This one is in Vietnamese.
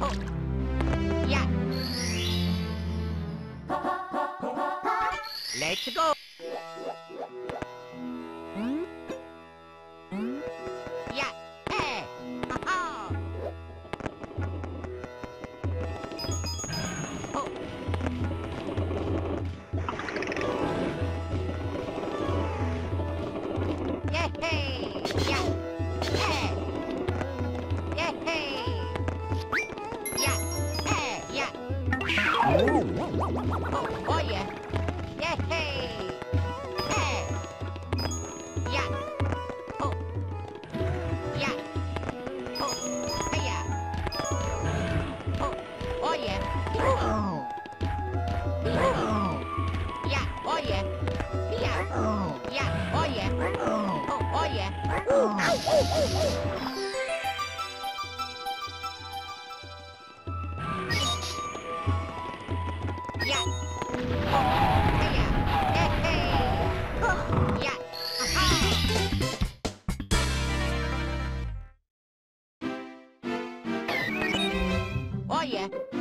Oh. Yeah. Let's go. Yeah. Oh, oh yeah. Yeah. Hey. Hey. Yeah. Oh. Yeah. Oh. Hey. Yeah. Oh. Oh yeah. Oh. Yeah. Oh yeah. Yeah. Yeah. Oh yeah. Oh. Oh yeah. Yeah. Oh yeah.